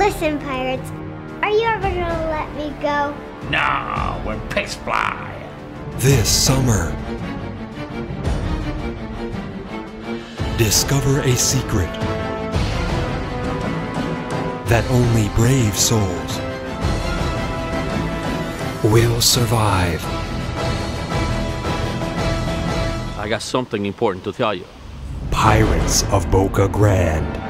Listen, pirates, are you ever gonna let me go? No, when pigs fly. This summer, discover a secret that only brave souls will survive. I got something important to tell you. Pirates of Boca Grande.